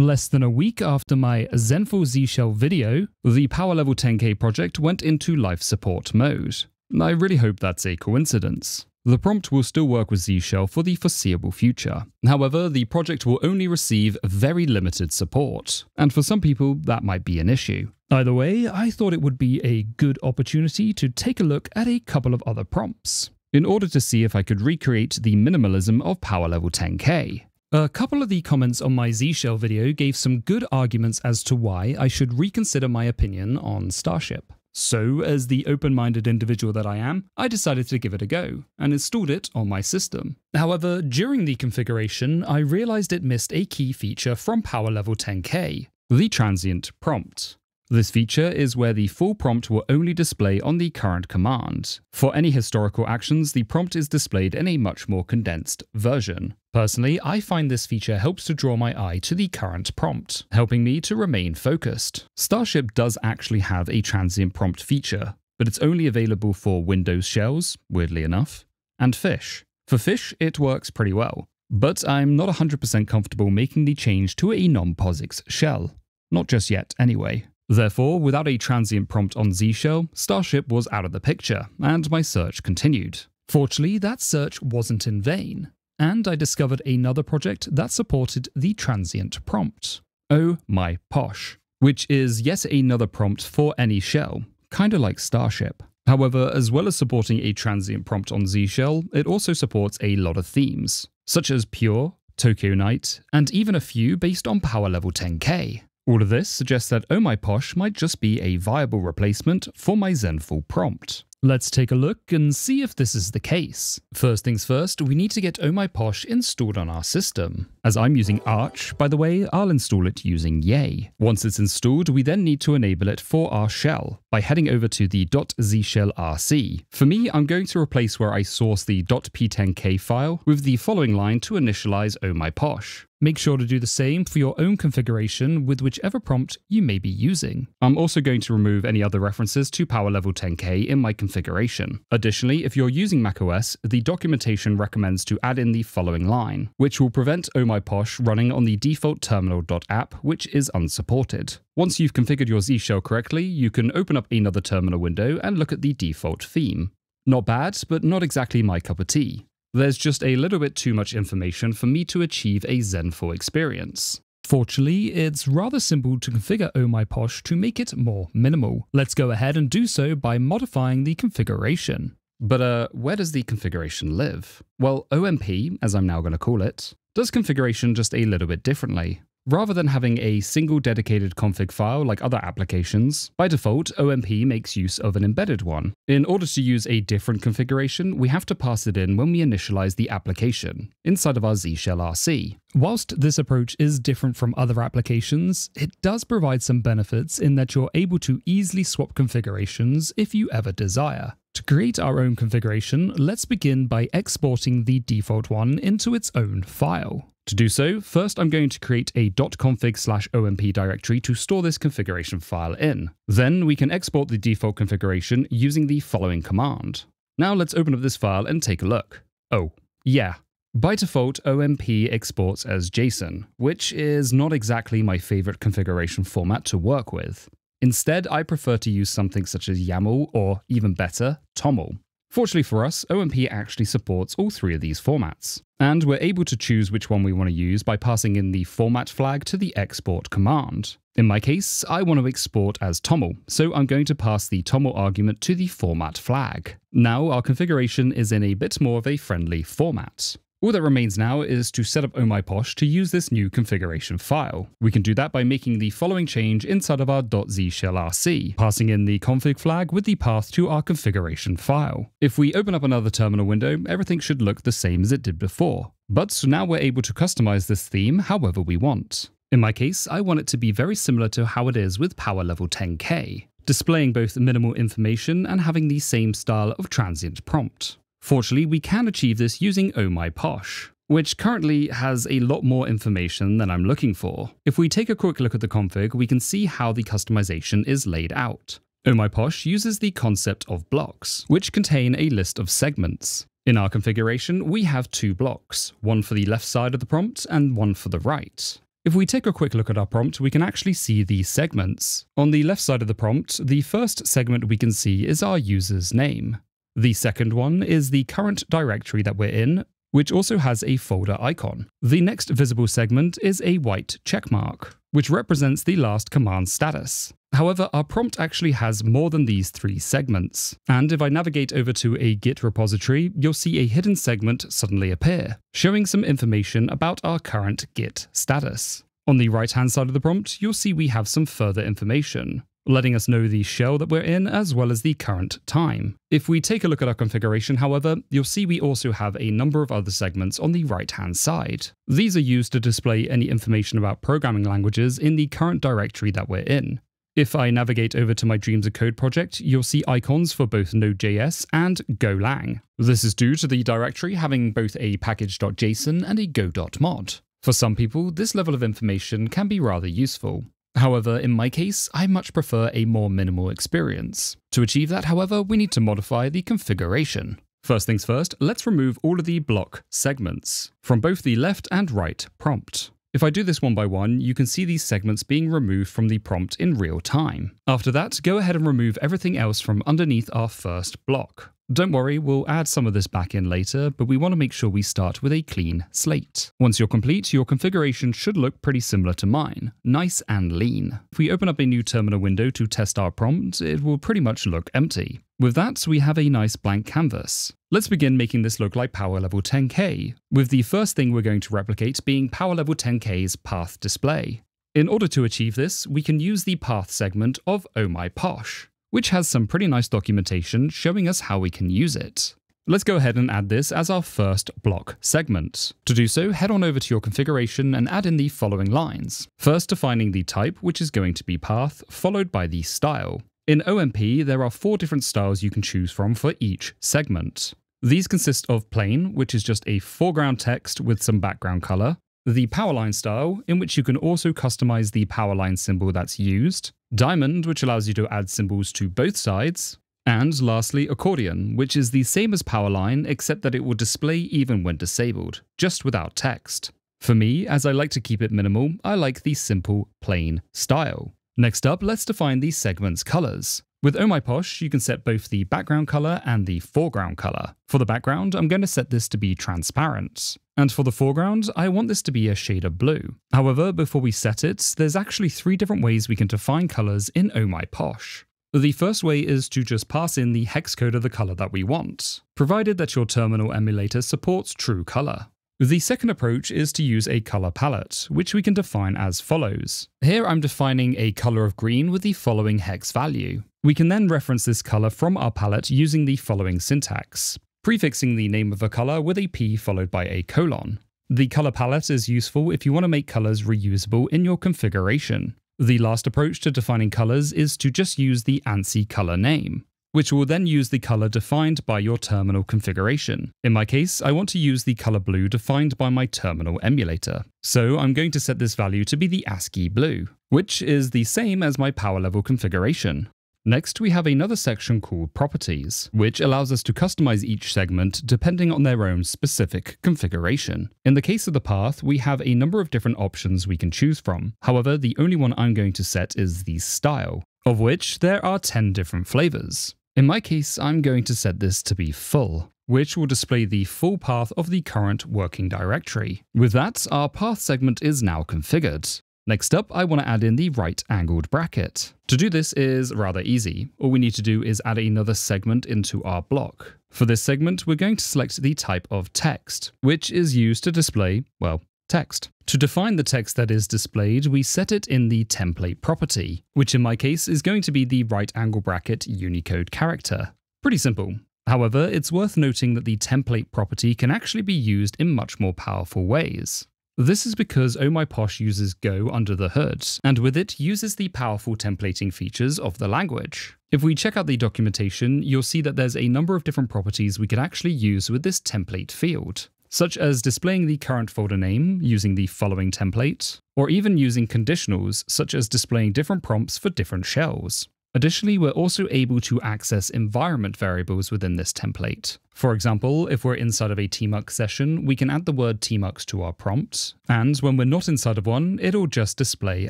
Less than a week after my Zenful Z Shell video, the Power Level 10k project went into life support mode. I really hope that's a coincidence. The prompt will still work with Z Shell for the foreseeable future. However, the project will only receive very limited support, and for some people that might be an issue. Either way, I thought it would be a good opportunity to take a look at a couple of other prompts, in order to see if I could recreate the minimalism of Power Level 10k. A couple of the comments on my Z Shell video gave some good arguments as to why I should reconsider my opinion on Starship. So, as the open minded individual that I am, I decided to give it a go and installed it on my system. However, during the configuration, I realized it missed a key feature from Power Level 10K the transient prompt. This feature is where the full prompt will only display on the current command. For any historical actions, the prompt is displayed in a much more condensed version. Personally, I find this feature helps to draw my eye to the current prompt, helping me to remain focused. Starship does actually have a transient prompt feature, but it's only available for Windows shells, weirdly enough, and Fish. For Fish, it works pretty well, but I'm not 100% comfortable making the change to a non-POSIX shell. Not just yet, anyway. Therefore, without a transient prompt on Z Shell, Starship was out of the picture, and my search continued. Fortunately, that search wasn't in vain, and I discovered another project that supported the transient prompt. Oh my posh, which is yet another prompt for any shell, kinda like Starship. However, as well as supporting a transient prompt on Z Shell, it also supports a lot of themes, such as Pure, Tokyo Night, and even a few based on Power Level 10k. All of this suggests that Oh My Posh might just be a viable replacement for my Zenful prompt. Let's take a look and see if this is the case. First things first, we need to get Oh My Posh installed on our system. As I'm using Arch, by the way, I'll install it using Yay. Once it's installed, we then need to enable it for our shell by heading over to the .zshellrc. For me, I'm going to replace where I source the .p10k file with the following line to initialize Oh My Posh. Make sure to do the same for your own configuration with whichever prompt you may be using. I'm also going to remove any other references to Power Level 10K in my configuration. Additionally, if you're using macOS, the documentation recommends to add in the following line, which will prevent Oh My Posh running on the default terminal.app, which is unsupported. Once you've configured your Z shell correctly, you can open up another terminal window and look at the default theme. Not bad, but not exactly my cup of tea. There's just a little bit too much information for me to achieve a Zenful experience. Fortunately, it's rather simple to configure Oh My Posh to make it more minimal. Let's go ahead and do so by modifying the configuration. But uh, where does the configuration live? Well, OMP, as I'm now going to call it, does configuration just a little bit differently. Rather than having a single dedicated config file like other applications, by default, OMP makes use of an embedded one. In order to use a different configuration, we have to pass it in when we initialize the application, inside of our Z Shell RC. Whilst this approach is different from other applications, it does provide some benefits in that you're able to easily swap configurations if you ever desire. To create our own configuration, let's begin by exporting the default one into its own file. To do so, first I'm going to create a .config slash omp directory to store this configuration file in. Then we can export the default configuration using the following command. Now let's open up this file and take a look. Oh, yeah. By default, OMP exports as JSON, which is not exactly my favorite configuration format to work with. Instead, I prefer to use something such as YAML or, even better, TOML. Fortunately for us, OMP actually supports all three of these formats, and we're able to choose which one we want to use by passing in the format flag to the export command. In my case, I want to export as TOML, so I'm going to pass the TOML argument to the format flag. Now our configuration is in a bit more of a friendly format. All that remains now is to set up OhMyPosh to use this new configuration file. We can do that by making the following change inside of our .zshellrc, passing in the config flag with the path to our configuration file. If we open up another terminal window, everything should look the same as it did before. But now we're able to customize this theme however we want. In my case, I want it to be very similar to how it is with Power Level 10K, displaying both minimal information and having the same style of transient prompt. Fortunately, we can achieve this using Oh My Posh, which currently has a lot more information than I'm looking for. If we take a quick look at the config, we can see how the customization is laid out. Oh My Posh uses the concept of blocks, which contain a list of segments. In our configuration, we have two blocks, one for the left side of the prompt and one for the right. If we take a quick look at our prompt, we can actually see the segments. On the left side of the prompt, the first segment we can see is our user's name. The second one is the current directory that we're in, which also has a folder icon. The next visible segment is a white checkmark, which represents the last command status. However, our prompt actually has more than these three segments. And if I navigate over to a Git repository, you'll see a hidden segment suddenly appear, showing some information about our current Git status. On the right hand side of the prompt, you'll see we have some further information letting us know the shell that we're in as well as the current time. If we take a look at our configuration, however, you'll see we also have a number of other segments on the right hand side. These are used to display any information about programming languages in the current directory that we're in. If I navigate over to my Dreams of Code project, you'll see icons for both Node.js and Golang. This is due to the directory having both a package.json and a go.mod. For some people, this level of information can be rather useful. However, in my case, I much prefer a more minimal experience. To achieve that, however, we need to modify the configuration. First things first, let's remove all of the block segments from both the left and right prompt. If I do this one by one, you can see these segments being removed from the prompt in real time. After that, go ahead and remove everything else from underneath our first block. Don't worry, we'll add some of this back in later, but we want to make sure we start with a clean slate. Once you're complete, your configuration should look pretty similar to mine, nice and lean. If we open up a new terminal window to test our prompt, it will pretty much look empty. With that, we have a nice blank canvas. Let's begin making this look like Power Level 10K, with the first thing we're going to replicate being Power Level 10K's path display. In order to achieve this, we can use the path segment of Oh My Posh which has some pretty nice documentation showing us how we can use it. Let's go ahead and add this as our first block segment. To do so, head on over to your configuration and add in the following lines. First defining the type, which is going to be path, followed by the style. In OMP, there are four different styles you can choose from for each segment. These consist of plain, which is just a foreground text with some background color, the powerline style, in which you can also customize the powerline symbol that's used, diamond, which allows you to add symbols to both sides, and lastly, accordion, which is the same as powerline except that it will display even when disabled, just without text. For me, as I like to keep it minimal, I like the simple, plain style. Next up, let's define the segment's colors. With Oh My Posh, you can set both the background color and the foreground color. For the background, I'm going to set this to be transparent. And for the foreground, I want this to be a shade of blue. However, before we set it, there's actually three different ways we can define colors in Oh My Posh. The first way is to just pass in the hex code of the color that we want, provided that your terminal emulator supports true color. The second approach is to use a color palette, which we can define as follows. Here I'm defining a color of green with the following hex value. We can then reference this color from our palette using the following syntax, prefixing the name of a color with a p followed by a colon. The color palette is useful if you want to make colors reusable in your configuration. The last approach to defining colors is to just use the ANSI color name which will then use the color defined by your terminal configuration. In my case, I want to use the color blue defined by my terminal emulator. So I'm going to set this value to be the ASCII blue, which is the same as my power level configuration. Next, we have another section called Properties, which allows us to customize each segment depending on their own specific configuration. In the case of the path, we have a number of different options we can choose from. However, the only one I'm going to set is the style, of which there are 10 different flavors. In my case, I'm going to set this to be full, which will display the full path of the current working directory. With that, our path segment is now configured. Next up, I want to add in the right-angled bracket. To do this is rather easy. All we need to do is add another segment into our block. For this segment, we're going to select the type of text, which is used to display, well, text. To define the text that is displayed, we set it in the template property, which in my case is going to be the right angle bracket Unicode character. Pretty simple. However, it's worth noting that the template property can actually be used in much more powerful ways. This is because Oh My Posh uses Go under the hood, and with it uses the powerful templating features of the language. If we check out the documentation, you'll see that there's a number of different properties we could actually use with this template field such as displaying the current folder name using the following template, or even using conditionals such as displaying different prompts for different shells. Additionally, we're also able to access environment variables within this template. For example, if we're inside of a tmux session, we can add the word tmux to our prompt, and when we're not inside of one, it'll just display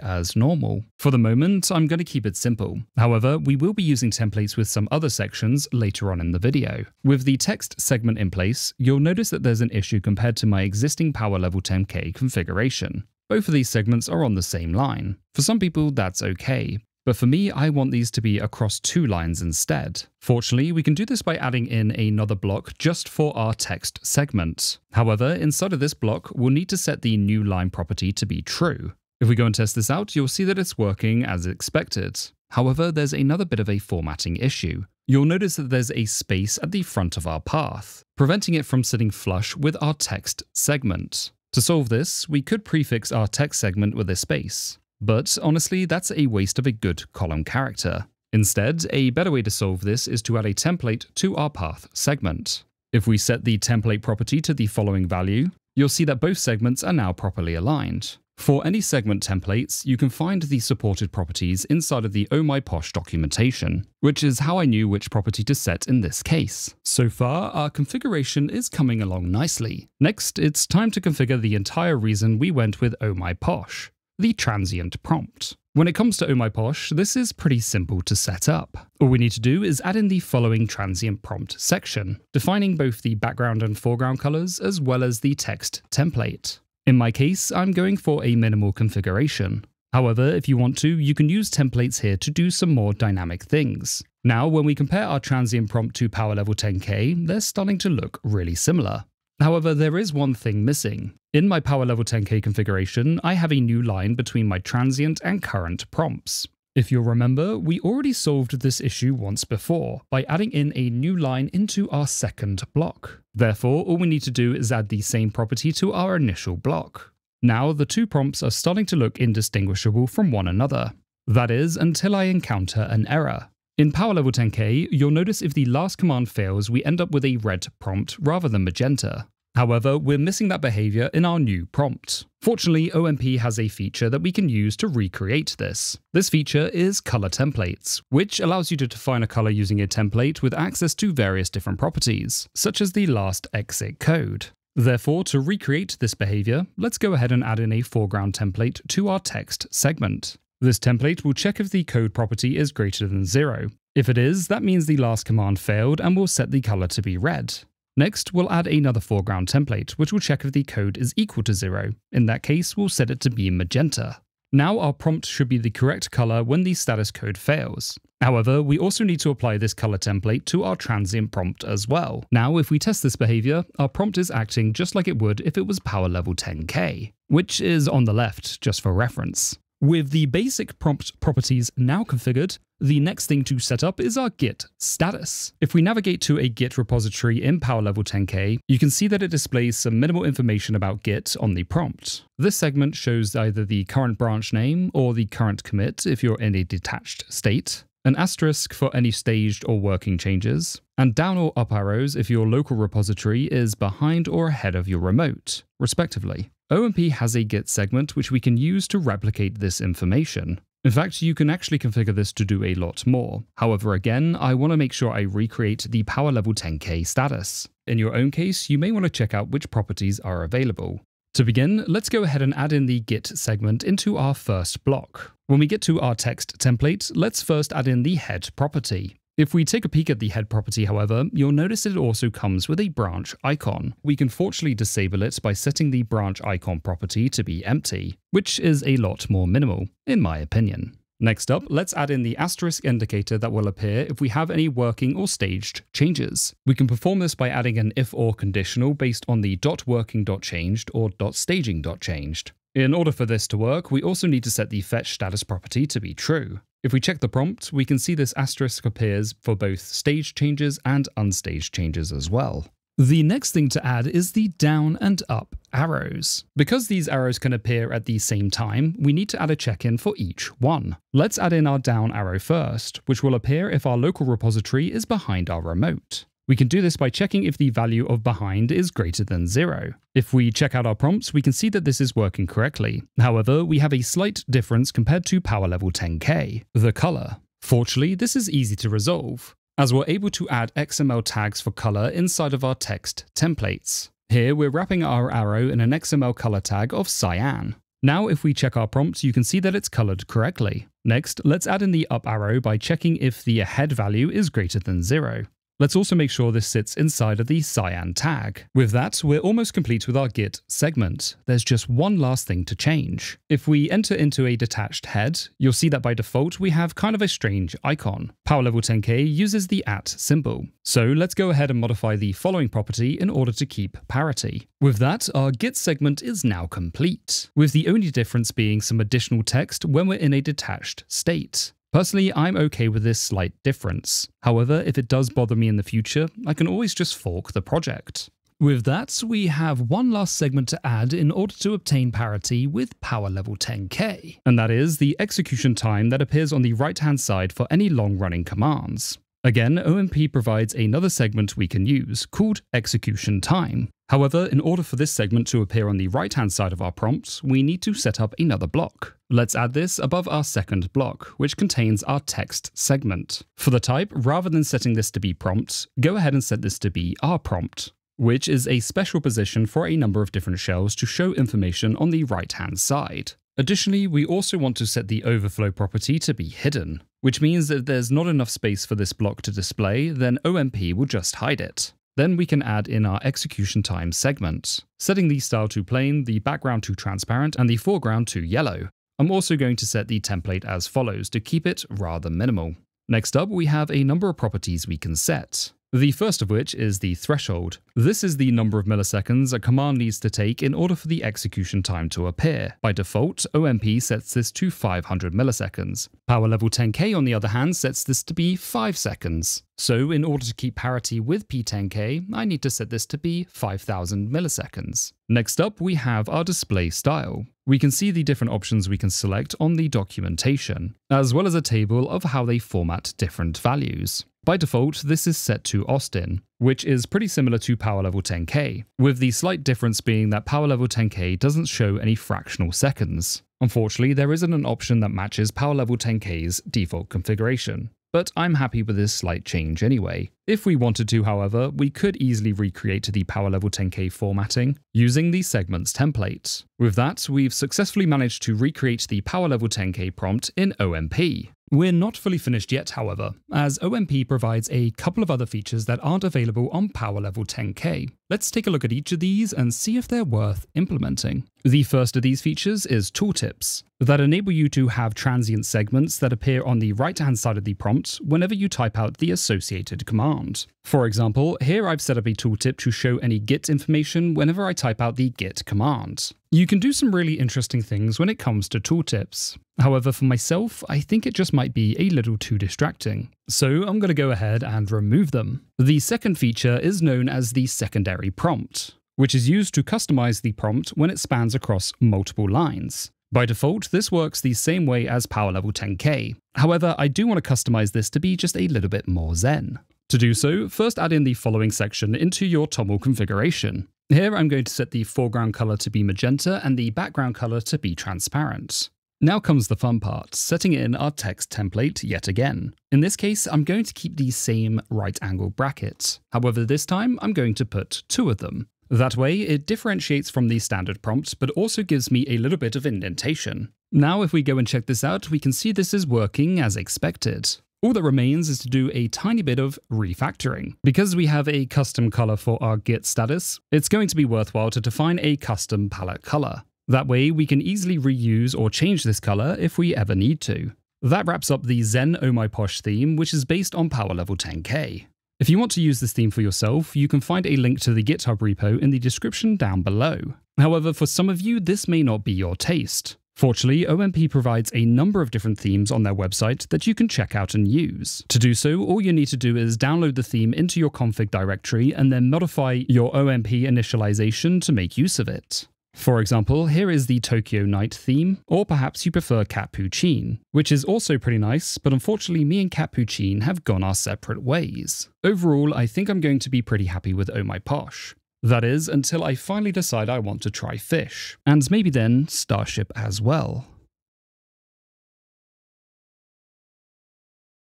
as normal. For the moment, I'm going to keep it simple. However, we will be using templates with some other sections later on in the video. With the text segment in place, you'll notice that there's an issue compared to my existing power level 10k configuration. Both of these segments are on the same line. For some people, that's okay, but for me, I want these to be across two lines instead. Fortunately, we can do this by adding in another block just for our text segment. However, inside of this block, we'll need to set the new line property to be true. If we go and test this out, you'll see that it's working as expected. However, there's another bit of a formatting issue. You'll notice that there's a space at the front of our path, preventing it from sitting flush with our text segment. To solve this, we could prefix our text segment with a space. But honestly, that's a waste of a good column character. Instead, a better way to solve this is to add a template to our path segment. If we set the template property to the following value, you'll see that both segments are now properly aligned. For any segment templates, you can find the supported properties inside of the Oh My Posh documentation, which is how I knew which property to set in this case. So far, our configuration is coming along nicely. Next, it's time to configure the entire reason we went with Oh My Posh the transient prompt. When it comes to Oh My Posh, this is pretty simple to set up. All we need to do is add in the following transient prompt section, defining both the background and foreground colors as well as the text template. In my case, I'm going for a minimal configuration. However, if you want to, you can use templates here to do some more dynamic things. Now, when we compare our transient prompt to Power Level 10K, they're starting to look really similar. However, there is one thing missing. In my Power Level 10k configuration, I have a new line between my transient and current prompts. If you'll remember, we already solved this issue once before by adding in a new line into our second block. Therefore, all we need to do is add the same property to our initial block. Now, the two prompts are starting to look indistinguishable from one another. That is, until I encounter an error. In Power Level 10k, you'll notice if the last command fails, we end up with a red prompt rather than magenta. However, we're missing that behavior in our new prompt. Fortunately, OMP has a feature that we can use to recreate this. This feature is color templates, which allows you to define a color using a template with access to various different properties, such as the last exit code. Therefore, to recreate this behavior, let's go ahead and add in a foreground template to our text segment. This template will check if the code property is greater than 0. If it is, that means the last command failed and will set the color to be red. Next, we'll add another foreground template, which will check if the code is equal to 0. In that case, we'll set it to be magenta. Now our prompt should be the correct color when the status code fails. However, we also need to apply this color template to our transient prompt as well. Now, if we test this behavior, our prompt is acting just like it would if it was power level 10k, which is on the left, just for reference. With the basic prompt properties now configured, the next thing to set up is our Git status. If we navigate to a Git repository in Power Level 10k, you can see that it displays some minimal information about Git on the prompt. This segment shows either the current branch name or the current commit if you're in a detached state, an asterisk for any staged or working changes, and down or up arrows if your local repository is behind or ahead of your remote, respectively. OMP has a Git segment which we can use to replicate this information. In fact, you can actually configure this to do a lot more. However, again, I want to make sure I recreate the power level 10k status. In your own case, you may want to check out which properties are available. To begin, let's go ahead and add in the Git segment into our first block. When we get to our text template, let's first add in the head property. If we take a peek at the head property, however, you'll notice it also comes with a branch icon. We can fortunately disable it by setting the branch icon property to be empty, which is a lot more minimal, in my opinion. Next up, let's add in the asterisk indicator that will appear if we have any working or staged changes. We can perform this by adding an if-or conditional based on the .working.changed or .staging.changed. In order for this to work, we also need to set the fetch status property to be true. If we check the prompt, we can see this asterisk appears for both stage changes and unstaged changes as well. The next thing to add is the down and up arrows. Because these arrows can appear at the same time, we need to add a check-in for each one. Let's add in our down arrow first, which will appear if our local repository is behind our remote. We can do this by checking if the value of behind is greater than zero. If we check out our prompts, we can see that this is working correctly. However, we have a slight difference compared to power level 10k, the color. Fortunately, this is easy to resolve, as we're able to add XML tags for color inside of our text templates. Here, we're wrapping our arrow in an XML color tag of cyan. Now, if we check our prompts, you can see that it's colored correctly. Next, let's add in the up arrow by checking if the ahead value is greater than zero. Let's also make sure this sits inside of the cyan tag. With that, we're almost complete with our git segment. There's just one last thing to change. If we enter into a detached head, you'll see that by default we have kind of a strange icon. Power Level 10K uses the at symbol. So let's go ahead and modify the following property in order to keep parity. With that, our git segment is now complete, with the only difference being some additional text when we're in a detached state. Personally, I'm okay with this slight difference. However, if it does bother me in the future, I can always just fork the project. With that, we have one last segment to add in order to obtain parity with power level 10k, and that is the execution time that appears on the right hand side for any long running commands. Again, OMP provides another segment we can use, called execution time. However, in order for this segment to appear on the right hand side of rprompt, we need to set up another block. Let's add this above our second block, which contains our text segment. For the type, rather than setting this to be prompt, go ahead and set this to be our prompt which is a special position for a number of different shells to show information on the right hand side. Additionally, we also want to set the overflow property to be hidden, which means that if there's not enough space for this block to display, then OMP will just hide it. Then we can add in our execution time segment, setting the style to plain, the background to transparent, and the foreground to yellow. I'm also going to set the template as follows to keep it rather minimal. Next up, we have a number of properties we can set. The first of which is the threshold. This is the number of milliseconds a command needs to take in order for the execution time to appear. By default, OMP sets this to 500 milliseconds. Power level 10K on the other hand sets this to be 5 seconds. So in order to keep parity with P10K, I need to set this to be 5000 milliseconds. Next up, we have our display style. We can see the different options we can select on the documentation, as well as a table of how they format different values. By default, this is set to Austin, which is pretty similar to Power Level 10K, with the slight difference being that Power Level 10K doesn't show any fractional seconds. Unfortunately, there isn't an option that matches Power Level 10K's default configuration, but I'm happy with this slight change anyway. If we wanted to, however, we could easily recreate the Power Level 10K formatting using the segments template. With that, we've successfully managed to recreate the Power Level 10K prompt in OMP. We're not fully finished yet, however, as OMP provides a couple of other features that aren't available on Power Level 10K. Let's take a look at each of these and see if they're worth implementing. The first of these features is tooltips, that enable you to have transient segments that appear on the right-hand side of the prompt whenever you type out the associated command. For example, here I've set up a tooltip to show any git information whenever I type out the git command. You can do some really interesting things when it comes to tooltips. However, for myself, I think it just might be a little too distracting. So I'm going to go ahead and remove them. The second feature is known as the secondary prompt, which is used to customize the prompt when it spans across multiple lines. By default, this works the same way as Power Level 10K. However, I do want to customize this to be just a little bit more zen. To do so, first add in the following section into your TOML configuration. Here I'm going to set the foreground color to be magenta and the background color to be transparent. Now comes the fun part, setting in our text template yet again. In this case, I'm going to keep the same right angle brackets. However, this time I'm going to put two of them. That way, it differentiates from the standard prompt, but also gives me a little bit of indentation. Now, if we go and check this out, we can see this is working as expected. All that remains is to do a tiny bit of refactoring. Because we have a custom color for our git status, it's going to be worthwhile to define a custom palette color. That way we can easily reuse or change this color if we ever need to. That wraps up the Zen Oh My Posh theme, which is based on Power Level 10K. If you want to use this theme for yourself, you can find a link to the GitHub repo in the description down below. However, for some of you, this may not be your taste. Fortunately, OMP provides a number of different themes on their website that you can check out and use. To do so, all you need to do is download the theme into your config directory and then modify your OMP initialization to make use of it. For example, here is the Tokyo Night theme, or perhaps you prefer Catppuccin, which is also pretty nice, but unfortunately me and Catppuccin have gone our separate ways. Overall, I think I'm going to be pretty happy with Oh My Posh. That is, until I finally decide I want to try fish. And maybe then Starship as well.